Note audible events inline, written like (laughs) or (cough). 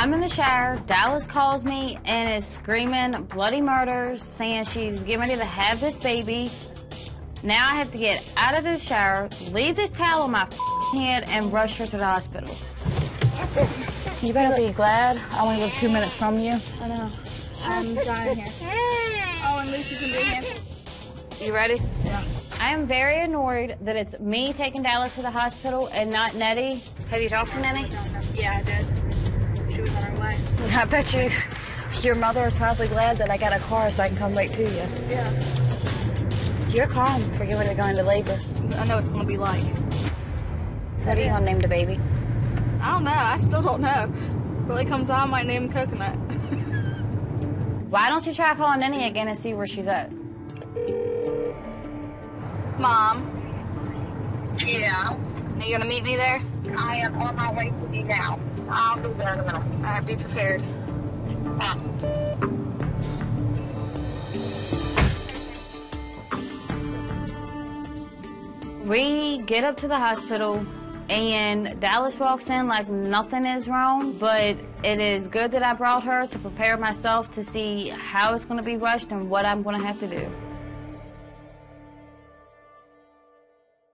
I'm in the shower. Dallas calls me and is screaming bloody murders, saying she's getting ready to have this baby. Now I have to get out of the shower, leave this towel on my head, and rush her to the hospital. You better be glad I only live two minutes from you. I know. I'm dying here. Oh, and Lucy's in here. You ready? Yeah. I am very annoyed that it's me taking Dallas to the hospital and not Nettie. Have you talked to Nettie? Yeah, I did. I bet you your mother is probably glad that I got a car so I can come right to you. Yeah. You're calm for getting ready to go into labor. I know what it's gonna be like. So what are you gonna name the baby? I don't know. I still don't know. When it comes out, I might name Coconut. (laughs) Why don't you try calling Nettie again and see where she's at? Mom, Yeah, are you gonna meet me there? I am on my way to you now. I'll be there in a minute. All right, be prepared. We get up to the hospital and Dallas walks in like nothing is wrong, but it is good that I brought her to prepare myself to see how it's going to be rushed and what I'm going to have to do.